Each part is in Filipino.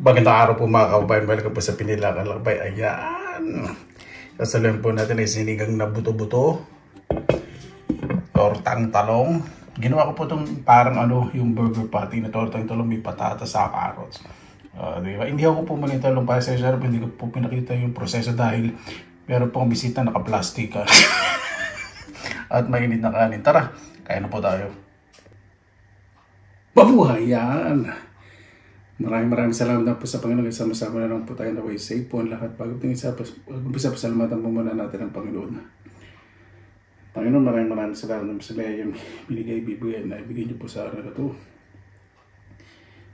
Magandang araw po mga kaubayan. Welcome po sa Pinilakan Lakbay. Ayan. Sasaluhin po natin ay sinigang na buto-buto. Tortang talong. Ginawa ko po itong parang ano, yung burger patty na tortang talong may patatas sa carrots. Uh, di ba? Hindi ako po muna talong para sa sarap. Hindi ko po pinakita yung proseso dahil meron pong bisita naka-plastic. At mainit na kanin. Tara, kaya na po tayo. Mabuhay yan! Maraming maraming salamat na po sa Panginoon. Sama-sama na lang po tayo na way safe po ang lahat. Bago tingin sa umpisa, pasalamatan po muna natin ang Panginoon. Panginoon, maraming maraming salamat na sa yung binigay, bibigay na ibigay niyo po sa araw na ito.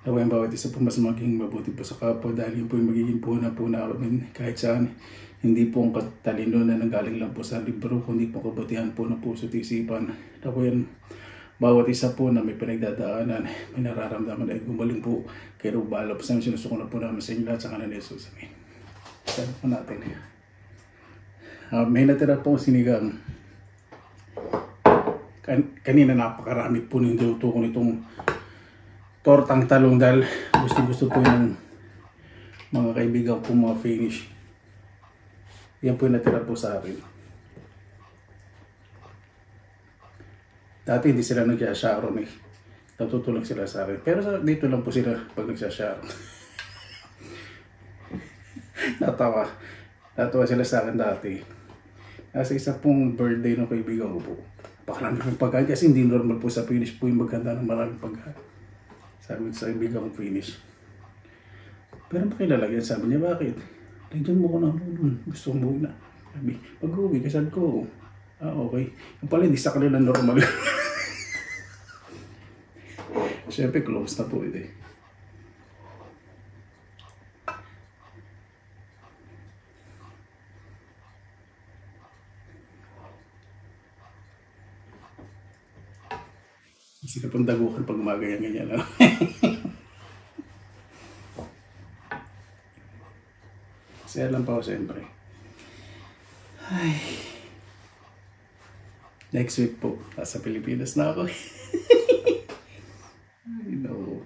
Naway ang bawat isa po mas maging mabuti po sa kapwa dahil yun po yung magiging puna po na amin kahit saan. Hindi po ang katalino na nanggaling lang po sa libro, kundi po kabutihan po ng puso at isipan. Naway yan bawat isa po na may pinagdadaanan, may nararamdaman ay gumaling po kay Rubala. Sa sinusuko na po namin sa inyo lahat sa kanan ni Jesus. Amen. Saan po natin. Uh, may natira po sinigang. Kan kanina napakarami po ng duto ko nitong tortang talong dahil gusto gusto po yung mga kaibigan po mga finish. Yan po yung natira po sa akin. Dati hindi sila nag-shower eh. Natutulong sila sa akin. Pero dito lang po sila pag nagsashower. Natawa. Natawa sila sa akin dati. Nasa isa pong birthday ng kaibigan ko po. Pakarami pong pagkain kasi hindi normal po sa finish po yung maganda ng maraming pagkain. Sabi ko sa kaibigan ko finish. Pero pakilalagyan, sabi niya, bakit? Lagyan mo ko na Gusto mo na. Sabi, pag-uwi, kasi sabi ko, Ah, okay. Yung pala, hindi sa kanila normal. Siyempre, close na po ito eh. Kasi kapag dagukan pag umaga yan ganyan. No? Kasi alam pa ako siyempre. Ay. Next week po, nasa Pilipinas na ako. I know.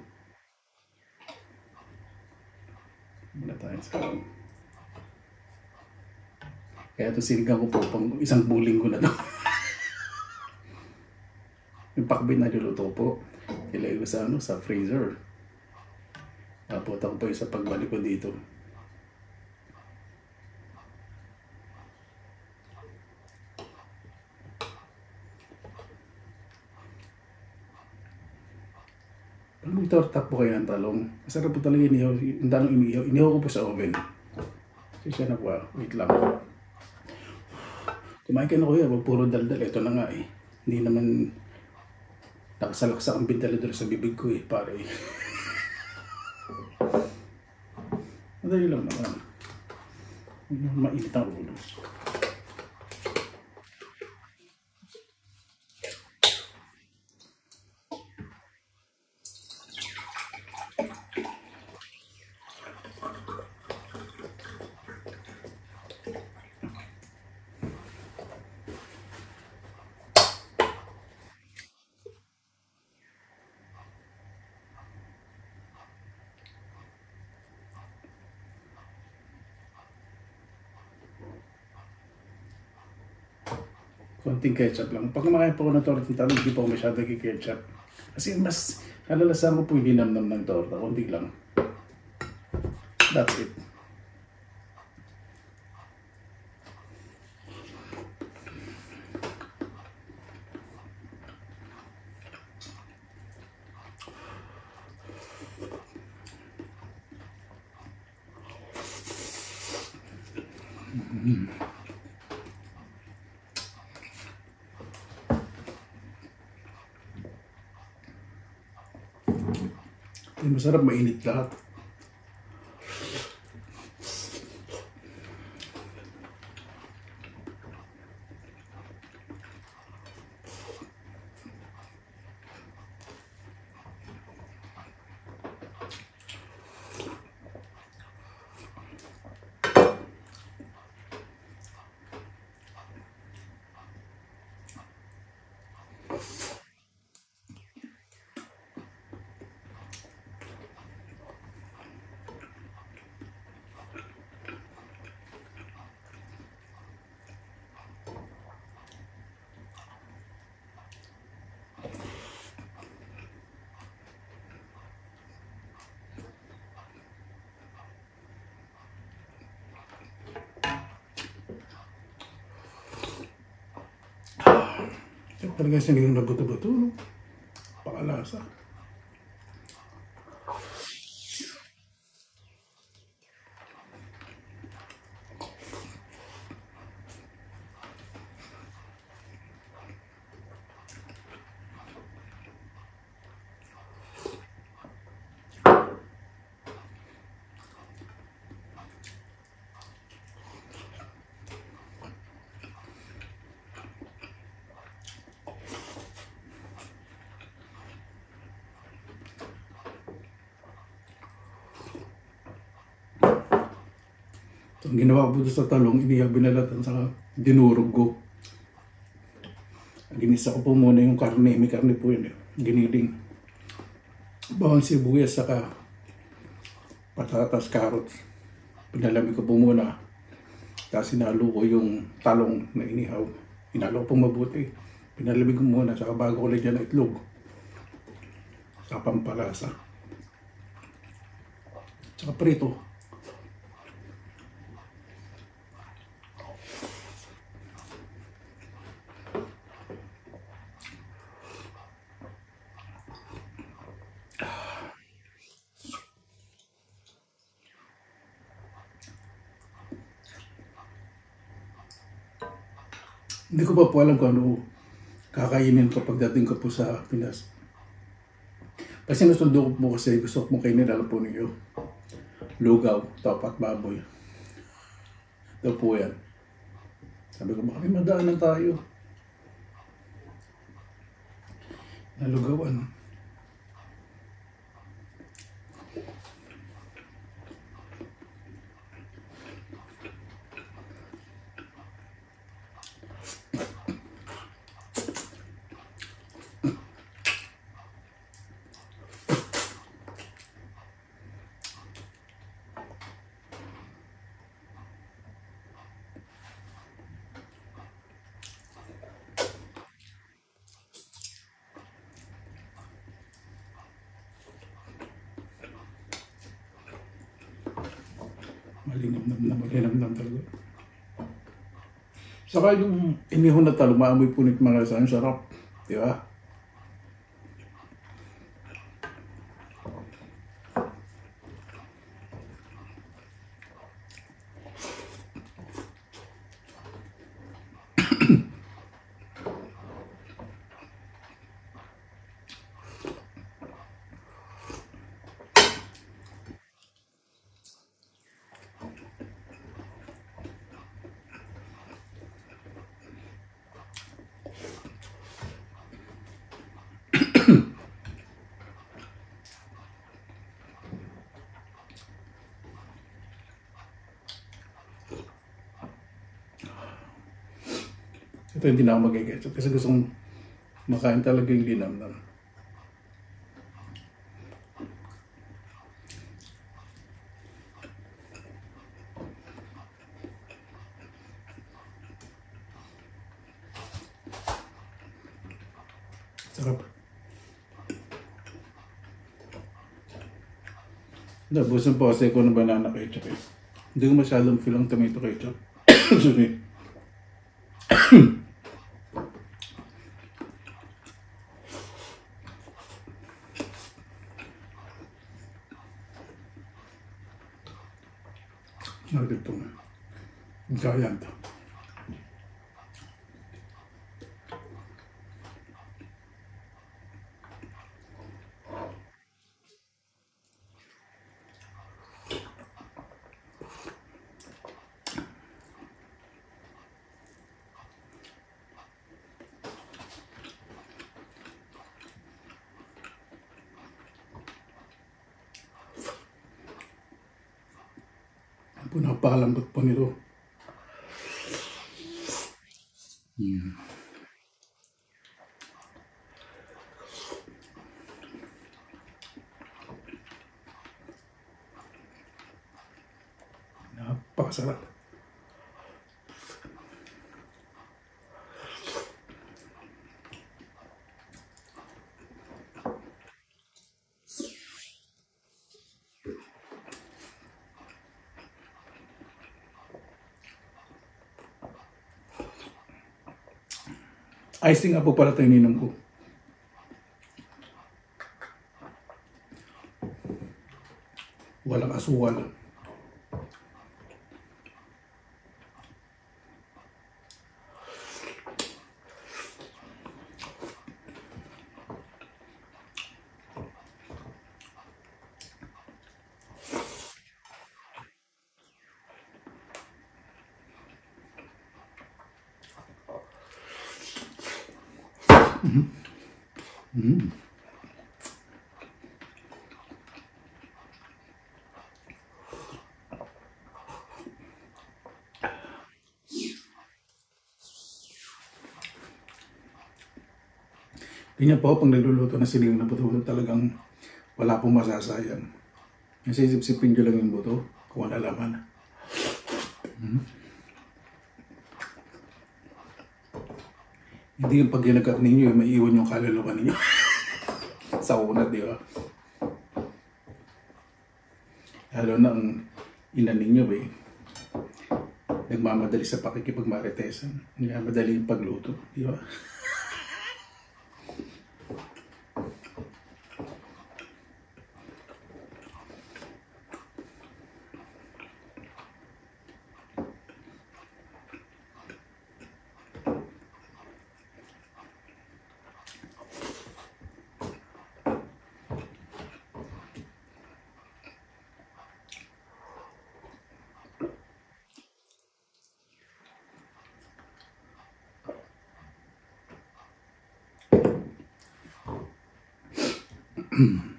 Muna tayo sa Kaya ito sinigang ko po, pang isang buling ko na to. yung pakbin na niluto po, ilagay ko sa, ano, sa freezer. Tapos ako po yung sa pagbalik ko dito. Mag-torta po kayo ng talong, masarap po talaga inihaw, yung talong inihaw, inihaw ko po sa oven. So siya na po, ah. wait lang. Kumain ka na kuya, wag puro daldal. Ito na nga eh. Hindi naman nakasalaksak ang bindalador sa bibig ko eh, pare. Madali lang naman. Mainit ang ulo. Konting ketchup lang. Pag kumakain po ako ng torta ng talong, hindi po ako masyado ketchup. Kasi mas kalalasan ko po hindi namnam ng torta. Konti lang. That's it. Mm-hmm. Masarap mainit lahat. Talaga sinigang na buto-buto, no? Pakalasa. Ang ginawa ko sa talong, inihaw binalatan sa dinurog ko. Ginisa ko po muna yung karne. May karne po yun. eh. Giniling. Bawang sibuyas, saka patatas, carrots. Pinalamig ko po muna. Tapos sinalo ko yung talong na inihaw. Inalo ko mabuti. Pinalamig ko muna, saka bago ko lagyan ng itlog. Sa pampalasa. Saka prito. Hindi ko pa po alam kung ano kakainin ko pagdating ko po sa Pinas. Kasi nasundo ko po kasi gusto ko kainin alam po ninyo. Lugaw, topat baboy. Daw po yan. Sabi ko, baka may madaanan tayo. Nalugawan. Malinamnam na malinamnam talaga. Saka yung inihon na talo, maamoy punit mga sa ang sarap. Di ba? Ito hindi na ako mag-getchup kasi gusto kong makain talaga yung linamnam. Sarap. Nabusan po kasi ako ng banana ketchup eh. Hindi ko masyadong feel ang tomato ketchup. Sorry. Natin ito. Giant. Napakalambot po nito. Hmm. Napakasarap. Icing po pala ito ininom ko. Walang aswal. Ganyan po, pag nagluluto ng siliw na buto, talagang wala pong masasayang. Kasi sipsipin nyo lang yung buto, kung ano laman. Mm. Hindi yung pag ginagat ninyo, may iwan yung kaluluwa ninyo. Sa una, di ba? Lalo na ang ina ninyo, eh. Nagmamadali sa pakikipagmaritesan. Nagmamadali yung pagluto, di ba? Ganito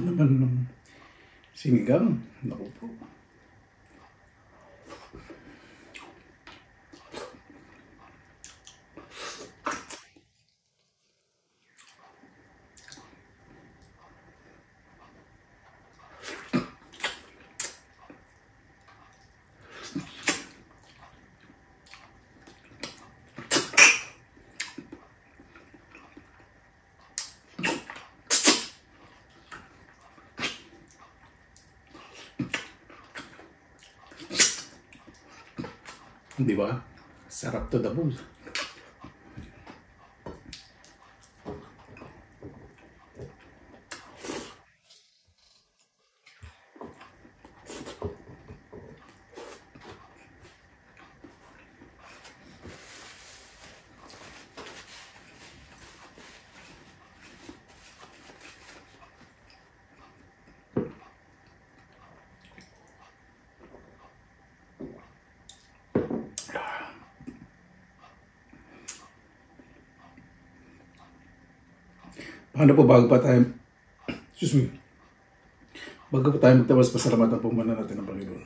naman ng sinigang. Naku po. Di ba? Sarap to the bone. Paano po bago pa tayo, excuse me, bago pa tayo magtawas, pasalamatan po muna natin ang Panginoon.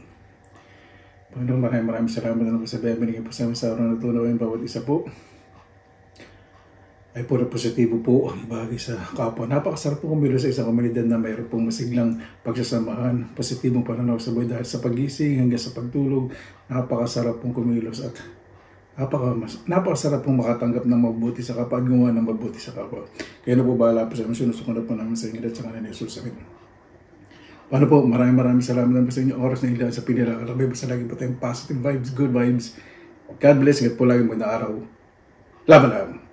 Panginoon, maraming maraming salamat na po sa binigay po sa amin sa araw na tunawin bawat isa po. Ay puro positibo po ang ibagi sa kapwa. Napakasarap po kumilo sa isang komunidad na mayroon pong masiglang pagsasamahan, positibong pananaw sa buhay dahil sa pagising hanggang sa pagtulog, napakasarap pong kumilos at Napaka, mas, napakasarap pong makatanggap ng mabuti sa kapwa at gumawa ng mabuti sa kapwa. Kaya na po bahala po sa amin, sinusukunod po namin sa inyo at sa kanila ni Jesus. Amen. Paano po, maraming maraming salamat naman sa inyo oras na ilan sa pinila. Alam mo, basta lagi po tayong positive vibes, good vibes. God bless, ingat po lagi magandang araw. Laban lang.